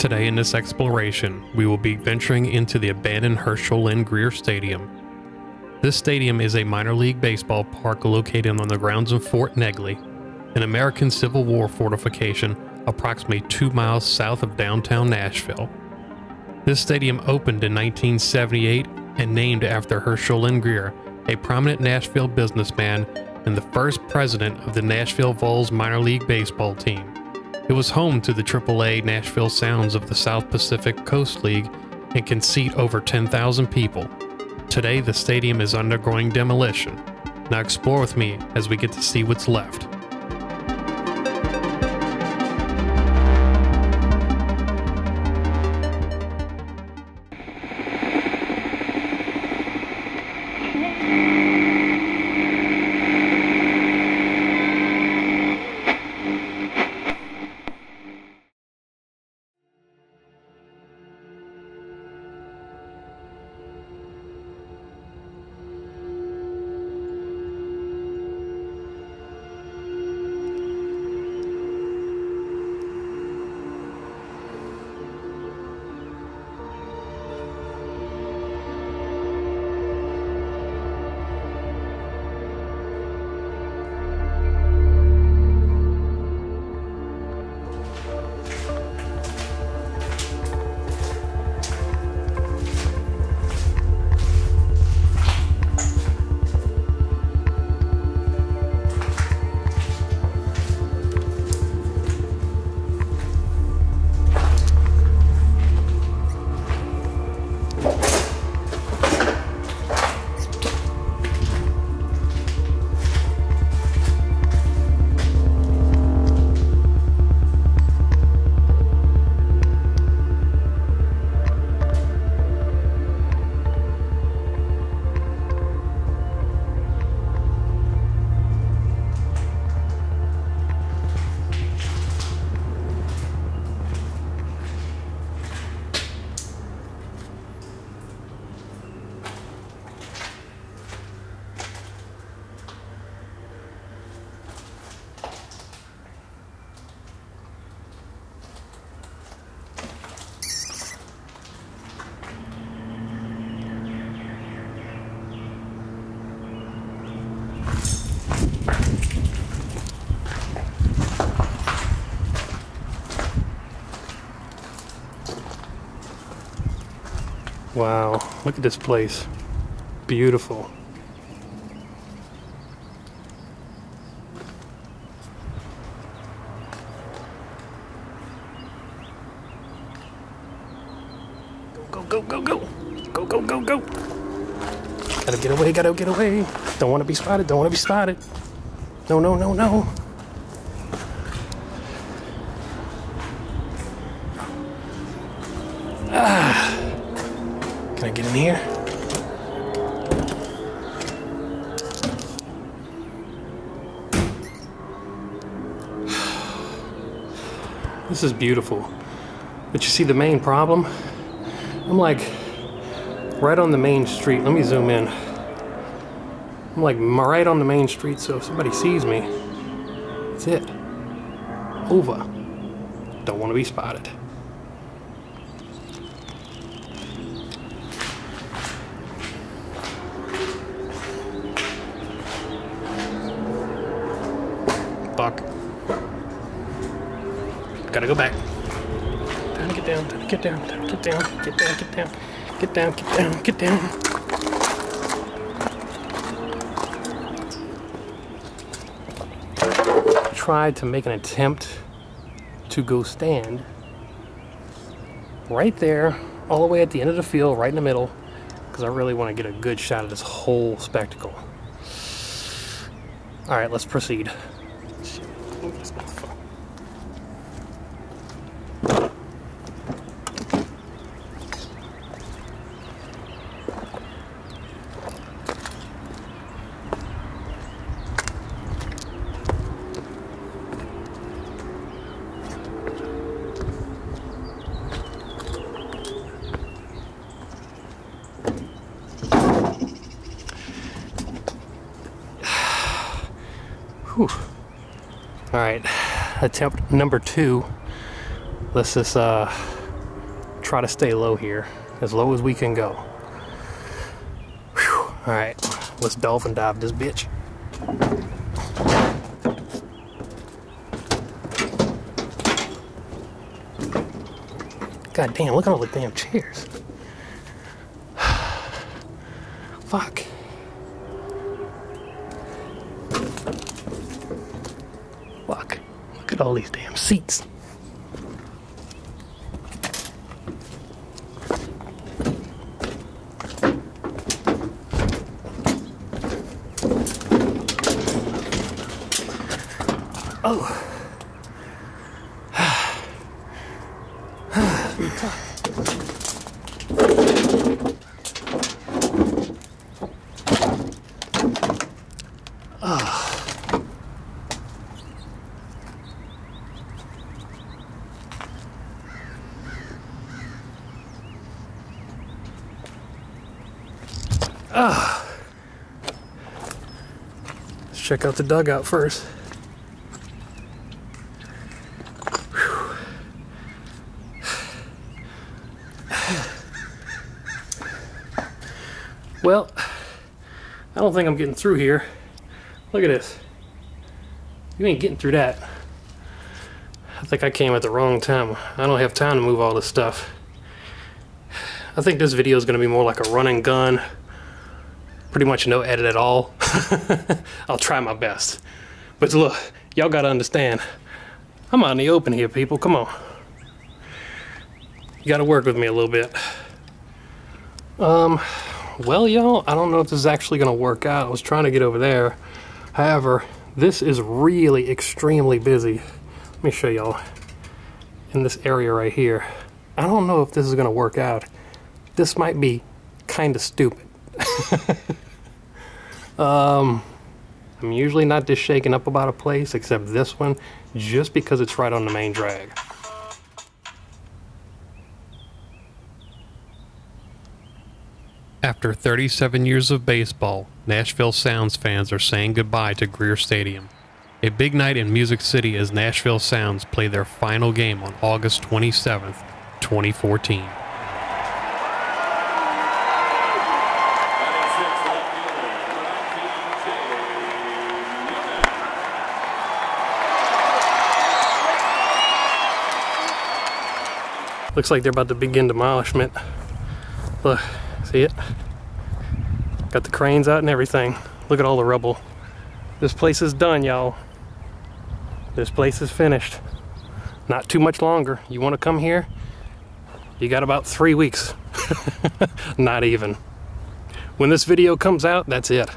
Today in this exploration, we will be venturing into the abandoned Herschel Lynn Greer Stadium. This stadium is a minor league baseball park located on the grounds of Fort Negley, an American Civil War fortification approximately two miles south of downtown Nashville. This stadium opened in 1978 and named after Herschel Lynn Greer, a prominent Nashville businessman and the first president of the Nashville Vols minor league baseball team. It was home to the AAA Nashville Sounds of the South Pacific Coast League and can seat over 10,000 people. Today, the stadium is undergoing demolition. Now, explore with me as we get to see what's left. Wow, look at this place. Beautiful. Go, go, go, go, go, go, go, go. Gotta get away, gotta get away. Don't wanna be spotted, don't wanna be spotted. No, no, no, no. Get in here? This is beautiful. But you see the main problem? I'm like right on the main street. Let me zoom in. I'm like right on the main street, so if somebody sees me, that's it. Over. Don't want to be spotted. Fuck. Gotta go back. Time to get down, time to get down, time to get down, get down, get down, get down, get down, get down. Tried to make an attempt to go stand right there, all the way at the end of the field, right in the middle, because I really want to get a good shot of this whole spectacle. All right, let's proceed. Whew. All right, attempt number two. Let's just uh, try to stay low here, as low as we can go. Whew. All right, let's dolphin dive this bitch. God damn, look at all the damn chairs. Fuck. Fuck. At all these damn seats. Oh. Ah. Let's check out the dugout first. Well, I don't think I'm getting through here. Look at this. You ain't getting through that. I think I came at the wrong time. I don't have time to move all this stuff. I think this video is going to be more like a run and gun pretty much no edit at all. I'll try my best. But look, y'all gotta understand, I'm out in the open here, people. Come on. You gotta work with me a little bit. Um, well, y'all, I don't know if this is actually gonna work out. I was trying to get over there. However, this is really extremely busy. Let me show y'all in this area right here. I don't know if this is gonna work out. This might be kind of stupid. um, I'm usually not this shaken up about a place, except this one, just because it's right on the main drag. After 37 years of baseball, Nashville Sounds fans are saying goodbye to Greer Stadium. A big night in Music City as Nashville Sounds play their final game on August 27th, 2014. Looks like they're about to begin demolishment. Look, see it? Got the cranes out and everything. Look at all the rubble. This place is done, y'all. This place is finished. Not too much longer. You want to come here? You got about three weeks. Not even. When this video comes out, that's it.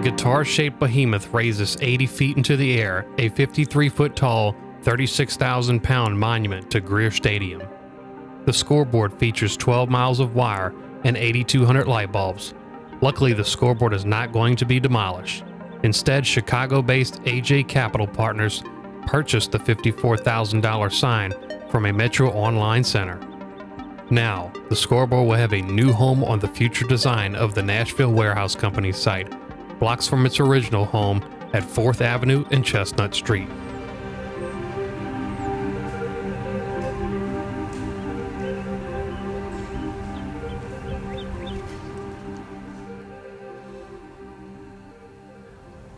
The guitar shaped behemoth raises 80 feet into the air, a 53 foot tall, 36,000 pound monument to Greer Stadium. The scoreboard features 12 miles of wire and 8,200 light bulbs. Luckily, the scoreboard is not going to be demolished. Instead, Chicago based AJ Capital Partners purchased the $54,000 sign from a Metro Online Center. Now, the scoreboard will have a new home on the future design of the Nashville Warehouse Company site blocks from its original home at 4th Avenue and Chestnut Street.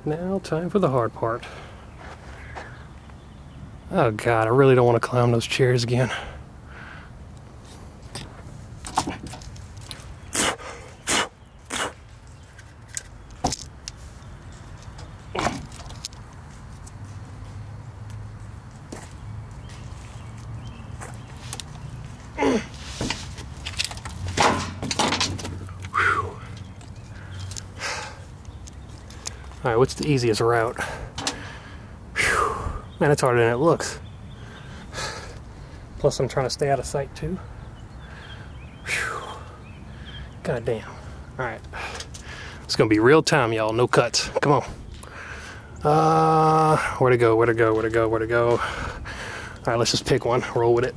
Now, time for the hard part. Oh god, I really don't want to climb those chairs again. All right, what's the easiest route? Man, it's harder than it looks. Plus, I'm trying to stay out of sight too. God damn. All right. It's gonna be real time, y'all. No cuts. Come on. Uh, where to go? Where to go? Where to go? Where to go? All right, let's just pick one. Roll with it.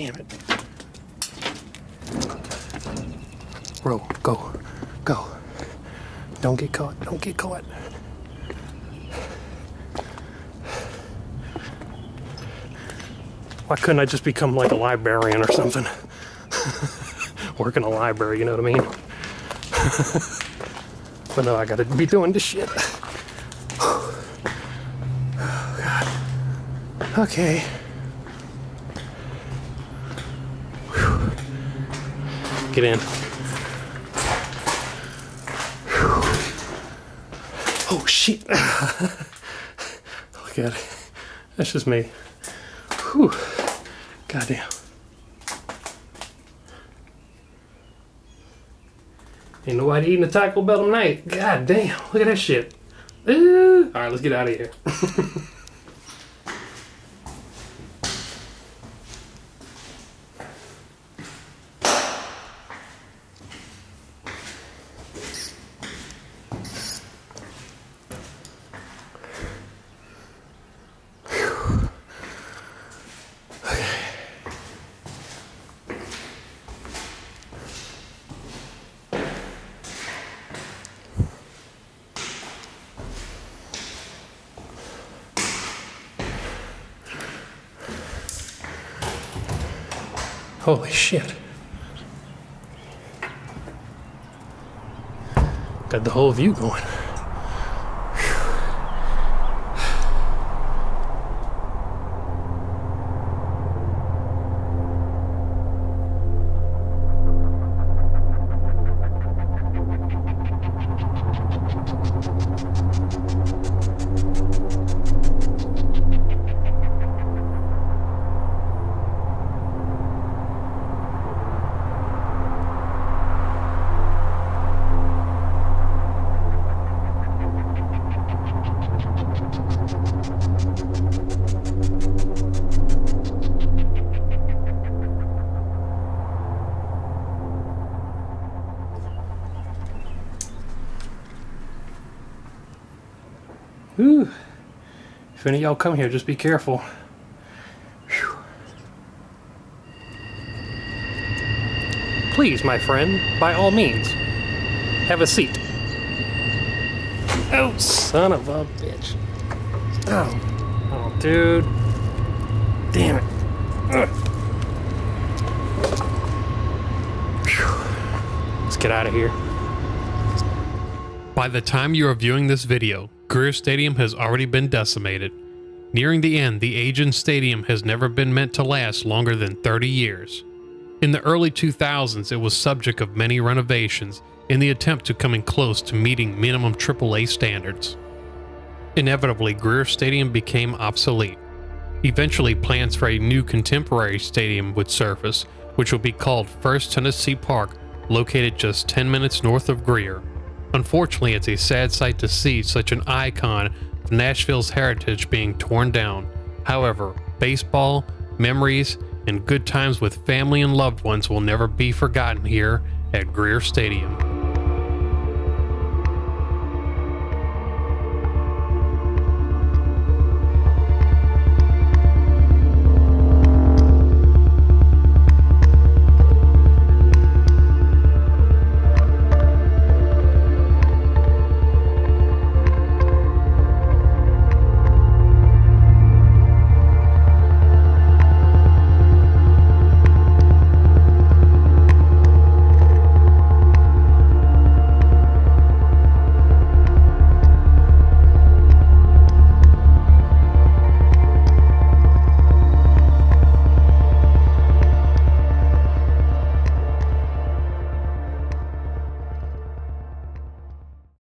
damn it. Bro, go. Go. Don't get caught. Don't get caught. Why couldn't I just become like a librarian or something? Work in a library, you know what I mean? but no, I gotta be doing this shit. Okay. Whew. Get in. Whew. Shit. Look at it. That's just me. Whew. Goddamn. Ain't nobody eating a Taco Bell tonight. God damn. Look at that shit. Ooh. All right, let's get out of here. Holy shit. Got the whole view going. If any of y'all come here, just be careful. Whew. Please, my friend, by all means, have a seat. Oh, son of a bitch. Oh, oh dude. Damn it. Let's get out of here. By the time you are viewing this video, Greer Stadium has already been decimated. Nearing the end, the Agent Stadium has never been meant to last longer than 30 years. In the early 2000s, it was subject of many renovations in the attempt to coming close to meeting minimum AAA standards. Inevitably, Greer Stadium became obsolete. Eventually, plans for a new contemporary stadium would surface, which would be called First Tennessee Park, located just 10 minutes north of Greer. Unfortunately, it's a sad sight to see such an icon of Nashville's heritage being torn down. However, baseball, memories, and good times with family and loved ones will never be forgotten here at Greer Stadium.